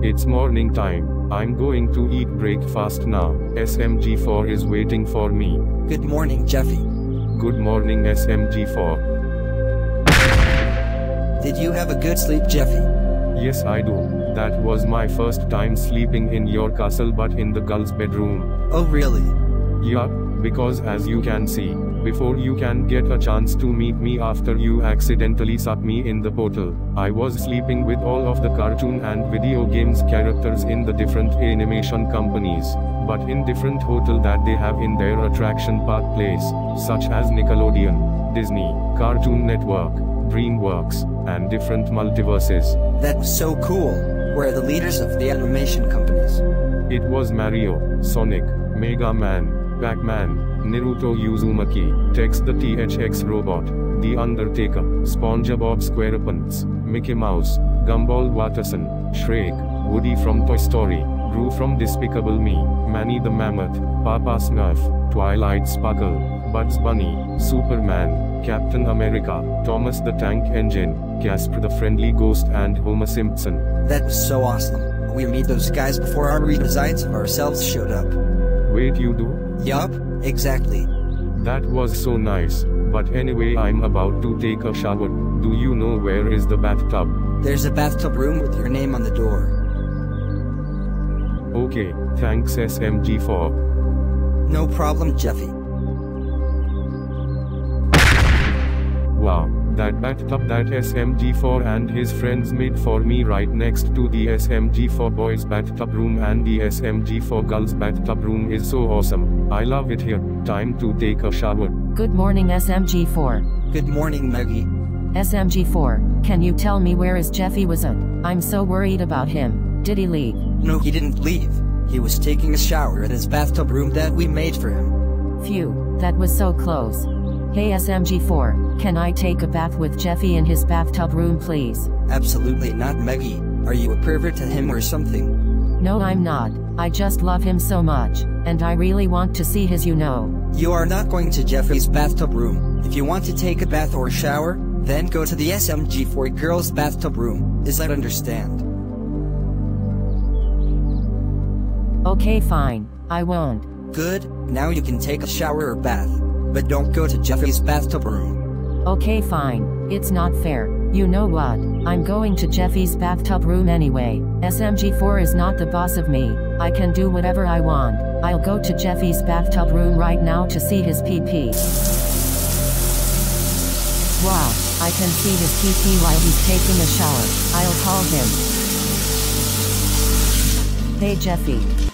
It's morning time. I'm going to eat breakfast now. SMG4 is waiting for me. Good morning, Jeffy. Good morning, SMG4. Did you have a good sleep, Jeffy? Yes, I do. That was my first time sleeping in your castle, but in the girl's bedroom. Oh, really? Yeah, because as you can see, before you can get a chance to meet me after you accidentally suck me in the portal, I was sleeping with all of the cartoon and video games characters in the different animation companies, but in different hotel that they have in their attraction park place, such as Nickelodeon, Disney, Cartoon Network, DreamWorks, and different multiverses. That was so cool. We're the leaders of the animation companies. It was Mario, Sonic, Mega Man, Pac-Man, Naruto Uzumaki, Tex the THX Robot, The Undertaker, SpongeBob SquarePants, Mickey Mouse, Gumball Watterson, Shrek, Woody from Toy Story, Gru from Despicable Me, Manny the Mammoth, Papa Smurf, Twilight Sparkle, Bugs Bunny, Superman, Captain America, Thomas the Tank Engine, Casper the Friendly Ghost and Homer Simpson. That was so awesome. We meet those guys before our redesigns of ourselves showed up. Wait you do? Yup, exactly. That was so nice. But anyway I'm about to take a shower. Do you know where is the bathtub? There's a bathtub room with your name on the door. Okay, thanks SMG4. No problem, Jeffy. Wow, that bathtub that SMG4 and his friends made for me right next to the SMG4 boys bathtub room and the SMG4 girls bathtub room is so awesome. I love it here. Time to take a shower. Good morning SMG4. Good morning, Maggie. SMG4, can you tell me where is Jeffy was at? I'm so worried about him. Did he leave? No, he didn't leave. He was taking a shower at his bathtub room that we made for him. Phew, that was so close. Hey SMG4, can I take a bath with Jeffy in his bathtub room please? Absolutely not, Maggie. Are you a pervert to him or something? No I'm not, I just love him so much, and I really want to see his you know. You are not going to Jeffy's bathtub room. If you want to take a bath or shower, then go to the SMG4 girls' bathtub room. Is that understand? Okay fine, I won't. Good, now you can take a shower or bath. But don't go to Jeffy's bathtub room. Okay fine, it's not fair. You know what, I'm going to Jeffy's bathtub room anyway. SMG4 is not the boss of me. I can do whatever I want. I'll go to Jeffy's bathtub room right now to see his PP. Wow, I can see his PP while he's taking a shower. I'll call him. Hey Jeffy.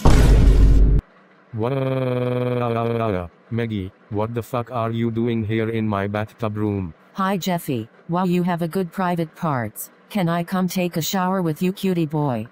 Wow, Maggie, what the fuck are you doing here in my bathtub room? Hi Jeffy, wow you have a good private parts. Can I come take a shower with you cutie boy?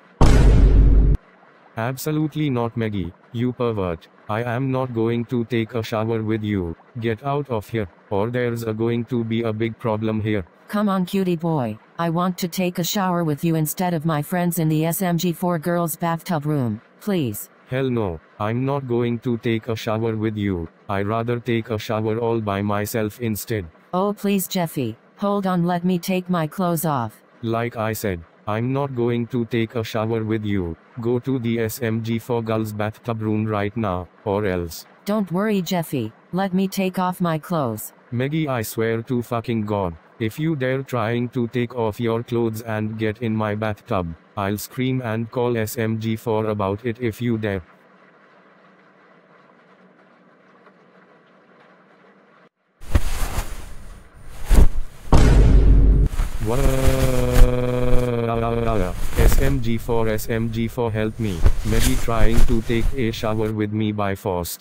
Absolutely not Maggie, you pervert. I am not going to take a shower with you. Get out of here, or there's a going to be a big problem here. Come on cutie boy, I want to take a shower with you instead of my friends in the SMG4 girls bathtub room, please. Hell no, I'm not going to take a shower with you. I rather take a shower all by myself instead. Oh please Jeffy, hold on let me take my clothes off. Like I said, I'm not going to take a shower with you. Go to the SMG4 girls bathtub room right now, or else. Don't worry Jeffy, let me take off my clothes. Maggie I swear to fucking god, if you dare trying to take off your clothes and get in my bathtub, I'll scream and call SMG4 about it if you dare. SMG4 SMG4 help me, Maybe trying to take a shower with me by force.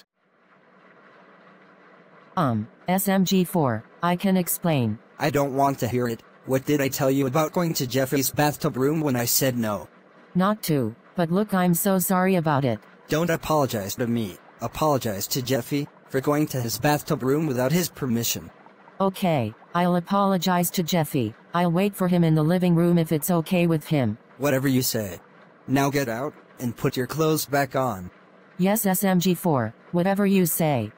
Um, SMG4, I can explain. I don't want to hear it. What did I tell you about going to Jeffrey's bathtub room when I said no? Not to, but look I'm so sorry about it. Don't apologize to me. Apologize to Jeffy for going to his bathtub room without his permission. Okay, I'll apologize to Jeffy. I'll wait for him in the living room if it's okay with him. Whatever you say. Now get out and put your clothes back on. Yes SMG4, whatever you say.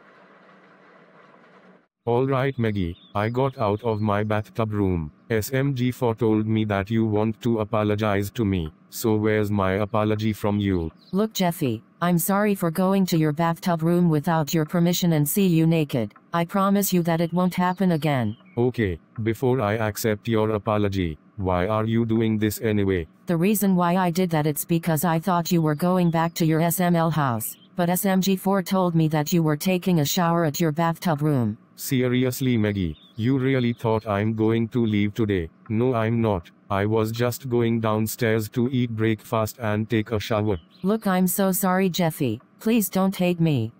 Alright Maggie, I got out of my bathtub room. SMG4 told me that you want to apologize to me, so where's my apology from you? Look, Jeffy, I'm sorry for going to your bathtub room without your permission and see you naked. I promise you that it won't happen again. Okay, before I accept your apology, why are you doing this anyway? The reason why I did that it's because I thought you were going back to your SML house, but SMG4 told me that you were taking a shower at your bathtub room. Seriously Maggie, you really thought I'm going to leave today? No I'm not. I was just going downstairs to eat breakfast and take a shower. Look, I'm so sorry, Jeffy. Please don't hate me.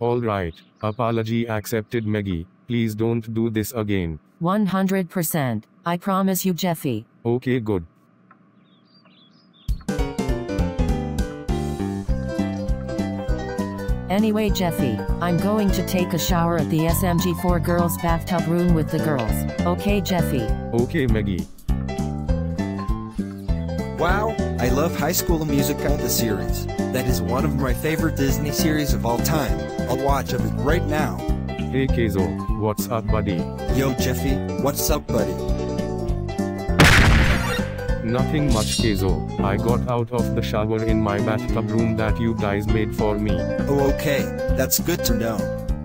Alright, apology accepted Maggie. Please don't do this again. 100%. I promise you, Jeffy. Okay good. Anyway, Jeffy, I'm going to take a shower at the SMG4 girls' bathtub room with the girls. Okay, Jeffy. Okay Maggie. Wow, I love High School of Musical the series. That is one of my favorite Disney series of all time. I'll watch of it right now. Hey Kezo, what's up buddy? Yo Jeffy, what's up buddy? Nothing much Kezo. I got out of the shower in my bathtub room that you guys made for me. Oh okay, that's good to know.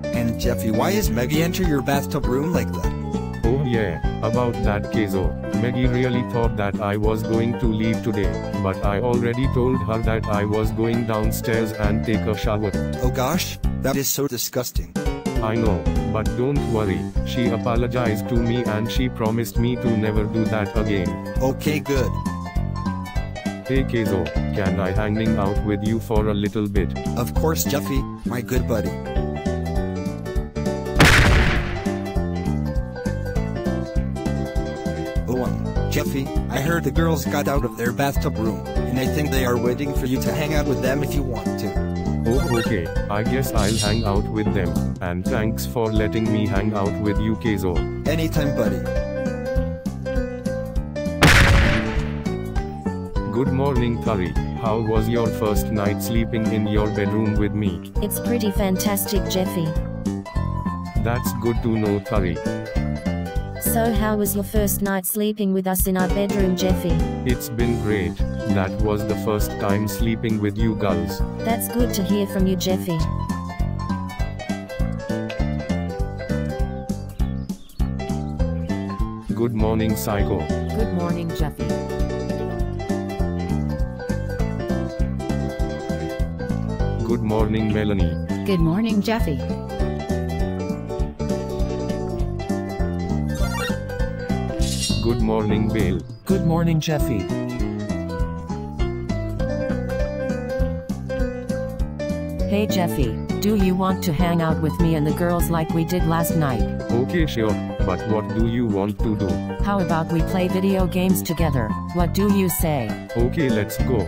And Jeffy, why is Maggie enter your bathtub room like that? Oh yeah, about that Kezo. Maggie really thought that I was going to leave today, but I already told her that I was going downstairs and take a shower. Oh gosh, that is so disgusting. I know, but don't worry, she apologized to me and she promised me to never do that again. Okay good. Hey Kezo, can I hanging out with you for a little bit? Of course Jeffy, my good buddy. Oh Jeffy, I heard the girls got out of their bathtub room, and I think they are waiting for you to hang out with them if you want to. Oh okay, I guess I'll hang out with them, and thanks for letting me hang out with you Kezo. Anytime buddy. Good morning Tari, how was your first night sleeping in your bedroom with me? It's pretty fantastic, Jeffy. That's good to know Tari. So, how was your first night sleeping with us in our bedroom, Jeffy? It's been great, that was the first time sleeping with you girls. That's good to hear from you, Jeffy. Good morning Saiko. Good morning, Jeffy. Good morning Melanie. Good morning, Jeffy. Good morning Bale. Good morning, Jeffy. Hey, Jeffy, do you want to hang out with me and the girls like we did last night? Okay sure, but what do you want to do? How about we play video games together? What do you say? Okay let's go.